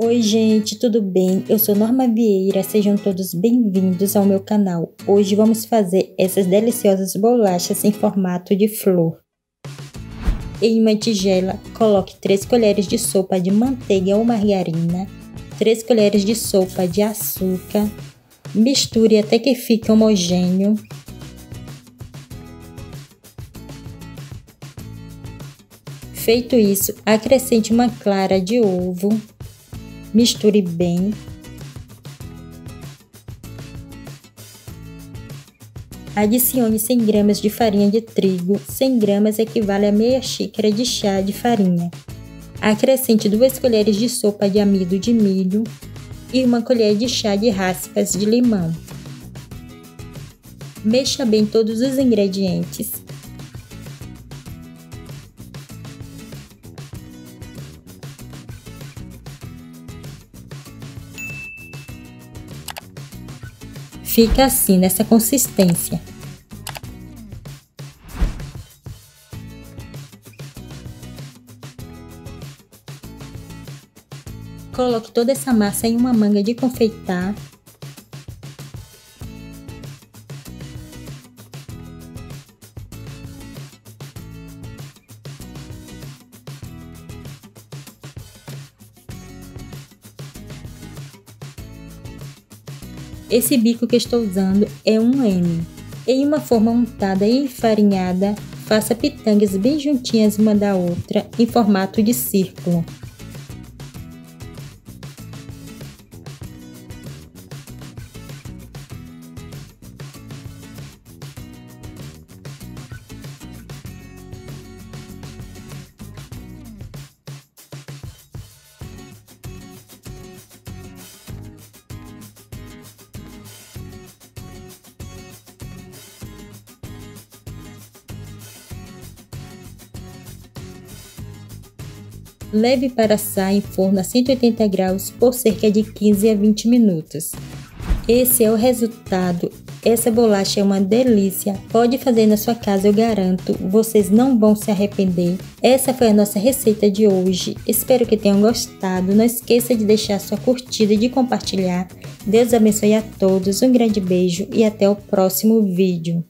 Oi, gente, tudo bem? Eu sou Norma Vieira, sejam todos bem-vindos ao meu canal. Hoje vamos fazer essas deliciosas bolachas em formato de flor. Em uma tigela, coloque 3 colheres de sopa de manteiga ou margarina, 3 colheres de sopa de açúcar, misture até que fique homogêneo. Feito isso, acrescente uma clara de ovo misture bem. Adicione 100 gramas de farinha de trigo, 100 gramas equivale a meia xícara de chá de farinha. Acrescente 2 colheres de sopa de amido de milho e uma colher de chá de raspas de limão. Mexa bem todos os ingredientes Fica assim, nessa consistência. Coloque toda essa massa em uma manga de confeitar Esse bico que estou usando é um M. Em uma forma untada e enfarinhada, faça pitangas bem juntinhas uma da outra em formato de círculo. Leve para assar em forno a 180 graus por cerca de 15 a 20 minutos. Esse é o resultado. Essa bolacha é uma delícia. Pode fazer na sua casa, eu garanto. Vocês não vão se arrepender. Essa foi a nossa receita de hoje. Espero que tenham gostado. Não esqueça de deixar sua curtida e de compartilhar. Deus abençoe a todos. Um grande beijo e até o próximo vídeo.